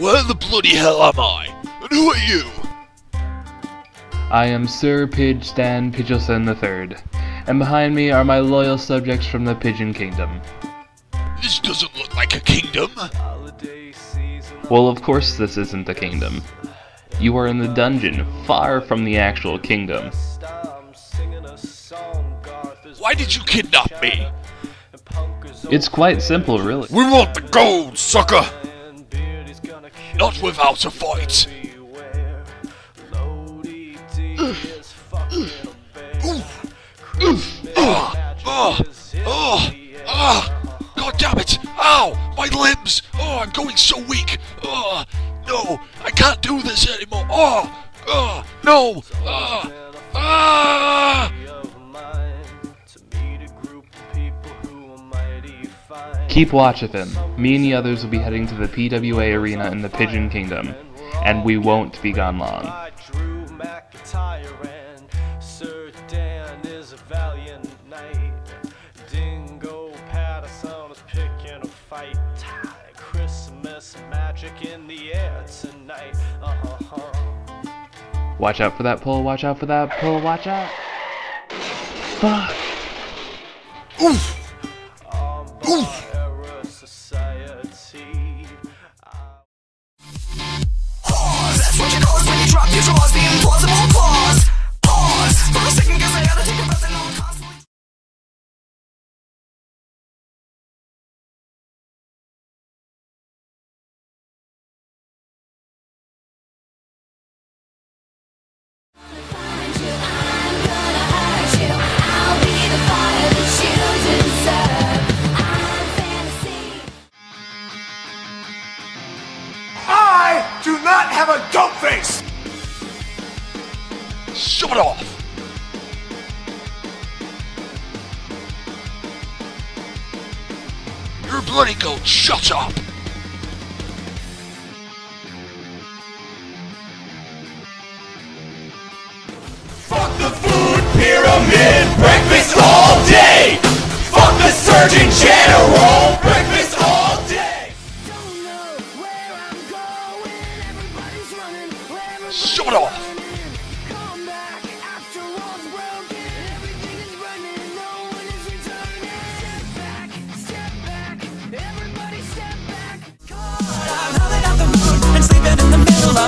Where the bloody hell am I? And who are you? I am Sir Pidge Stan Pidgelson III, and behind me are my loyal subjects from the Pigeon Kingdom. This doesn't look like a kingdom. Well, of course this isn't a kingdom. You are in the dungeon, far from the actual kingdom. Why did you kidnap me? It's quite simple, really. We want the gold, sucker! Not without a fight. God damn it! Ow! My limbs! Oh, I'm going so weak! Oh, no! I can't do this anymore! Oh! Oh! No! Ah! Ah! Keep watch of him. Me and the others will be heading to the PWA arena in the Pigeon Kingdom, and we won't be gone long. Drew McIntyre and Sir Dan is a valiant knight. Dingo Patterson is picking a fight. Christmas magic in the air tonight. Watch out for that pull, watch out for that pull, watch out! Fuck! Oof! Shut off! You're bloody goat, shut up! Fuck the food pyramid, breakfast all day! Fuck the surgeon general, breakfast all day! Don't know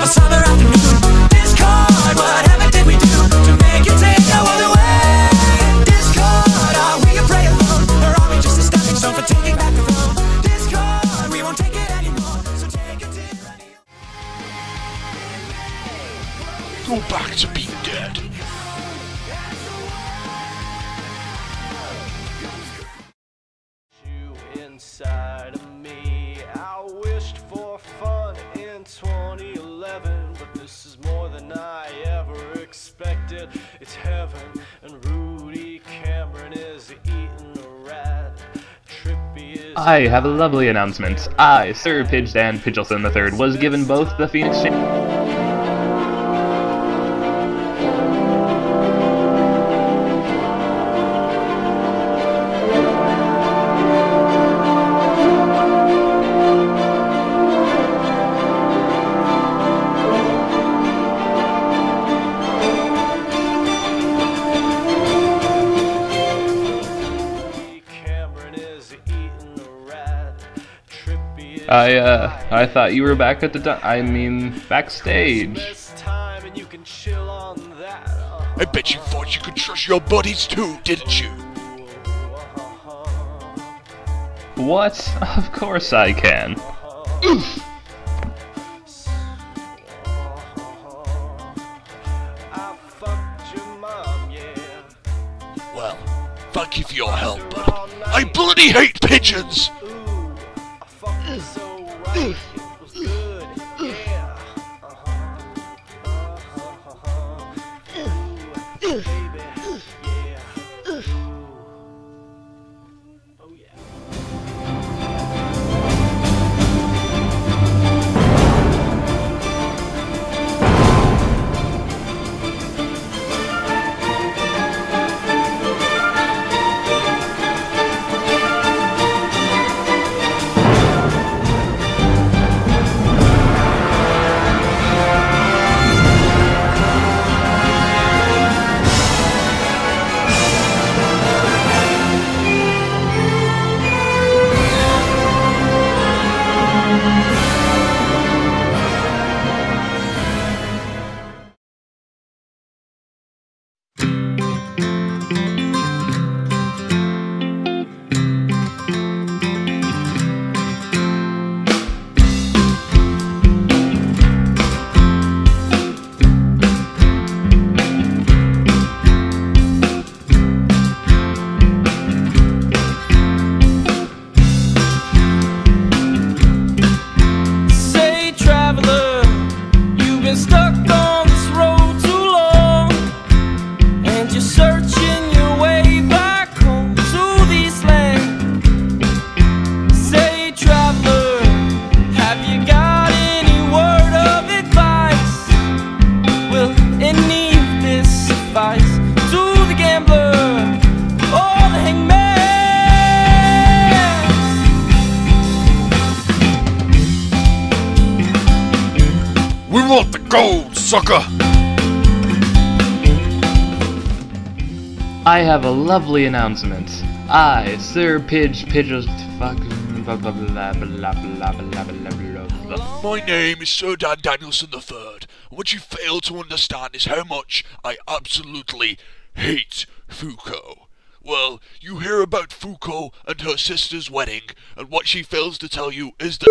of a summer afternoon. Discard, what did we do to make you take no other way? Discard, are we a prey alone? Or are we just a stepping stone for taking back the throne? Discard, we won't take it anymore. So take a tyranny. Go back to being dead. you inside I have a lovely announcement. I, Sir Pidge Dan Pidgelson III, was given both the Phoenix Cha- I, uh, I thought you were back at the dun- I mean, backstage. Time, and you can chill on that. I bet you thought you could trust your buddies too, didn't you? What? Of course I can. Your. Well, thank you for your help, but I bloody hate pigeons! Was good, yeah. Uh-huh. Uh-huh. Yeah. Go, sucker! I have a lovely announcement. I, Sir Pidge Pidgeos. Fuck. Blah blah blah blah blah blah blah blah blah blah. My name is Sir Dan Danielson III. What you fail to understand is how much I absolutely hate Foucault. Well, you hear about Foucault and her sister's wedding, and what she fails to tell you is that